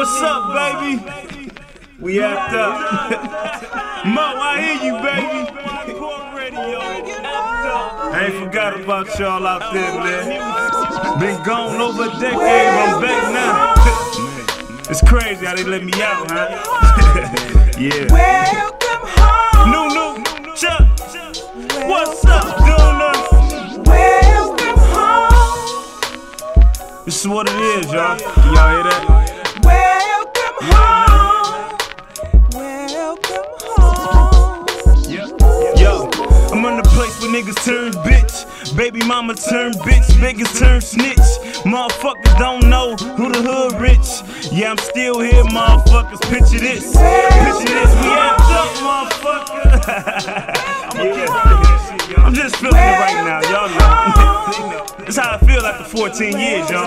what's up, baby? We act up. Mo, I hear you, baby. I ain't forgot about y'all out there, man. Been gone over a decade, I'm back now. it's crazy how they let me out, huh? yeah. Welcome home. New, new, This is what it is, y'all. Can y'all hear that? Welcome home. Welcome home. Yo, I'm in the place where niggas turn bitch. Baby mama turn bitch, Niggas turn snitch. Motherfuckers don't know who the hood rich. Yeah, I'm still here, motherfuckers. Picture this. Picture this. We amped up, motherfucker. yeah. I'm just feeling it right now, y'all know. That's how I feel after 14 years, y'all.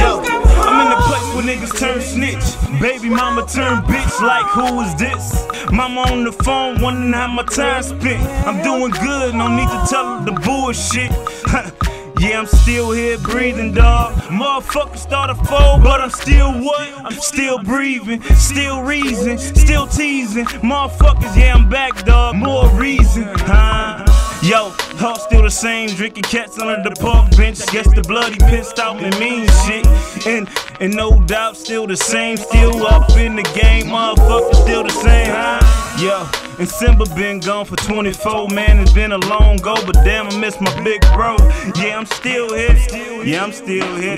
Yo, I'm in the place where niggas turn snitch. Baby mama turn bitch, like who is this? Mama on the phone, wondering how my time spent. I'm doing good, no need to tell her the bullshit. Yeah, I'm still here breathing, dog. Motherfuckers start to fold, but I'm still what? I'm still breathing, still reason, still teasing. Motherfuckers, yeah, I'm back, dog. More reason, huh? Yo, all still the same, drinking cats under the park bench. Guess the bloody pissed out and mean shit. And and no doubt, still the same, still up in the game. Motherfuckers, still the same, huh? Yo, and Simba been gone for 24, man. It's been a long go, but damn, I miss my big bro. Yeah, I'm still here. Yeah, I'm still here.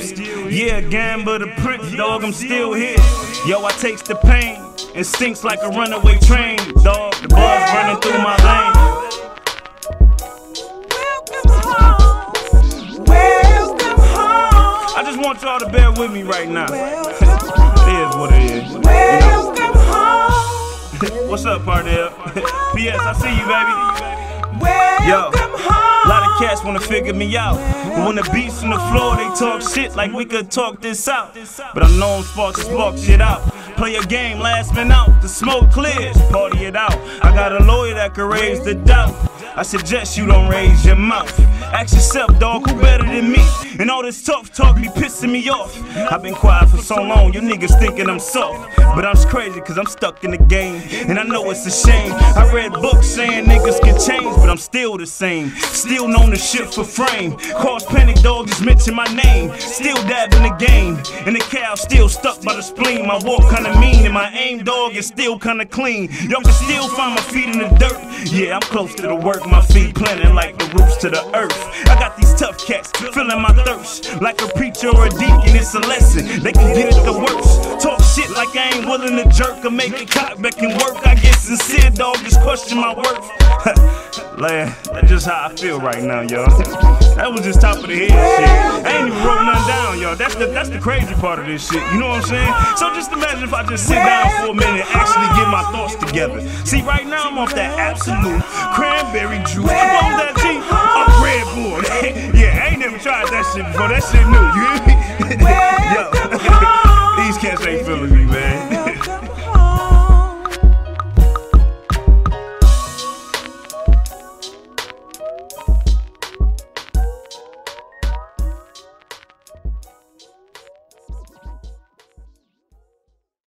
Yeah, Gamba the Prince, dog, I'm still here. Yo, I takes the pain. and stinks like a runaway train, dog. The buzz running through my lane. Want y'all to bear with me right now. it is what it is. Welcome home. What's up, Pardell? P.S. I see you, baby. Welcome home. A lot of cats wanna figure me out. But when the beats on the floor, they talk shit like we could talk this out. But I know I'm spark to spark shit out. Play a game, last man out. The smoke clears, party it out. I got a lawyer that can raise the doubt. I suggest you don't raise your mouth. Ask yourself, dog, who better than me? And all this tough talk be pissing me off. I've been quiet for so long, you niggas thinking I'm soft. But I'm crazy cause I'm stuck in the game. And I know it's a shame. I read books saying niggas can change, but I'm still the same. Still known to shit for frame. Cause panic dog just mention my name. Still dabbing the game. And the cow still stuck by the spleen. My walk kinda mean and my aim dog is still kinda clean. Y'all can still find my feet in the dirt. Yeah, I'm close to the work, my feet planting like the roots to the earth. I got these tough cats feeling my thirst. Like a preacher or a deacon, it's a lesson. They can get it the worst. Talk shit like I ain't willing to jerk or make it cock back and work. I get sincere, dog, just question my worth. Man, that's just how I feel right now, y'all. That was just top of the head shit. I ain't even wrote nothing down, y'all. That's the that's the crazy part of this shit. You know what I'm saying? So just imagine if I just sit down for a minute and actually get my thoughts together. See, right now I'm off that absolute cranberry juice. I'm was that, G? A Red Bull. Shit before. That shit new. You hear me?